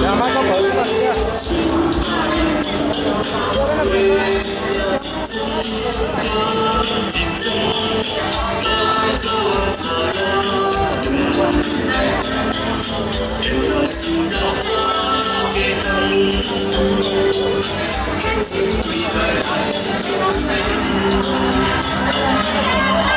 两麦 Thank you.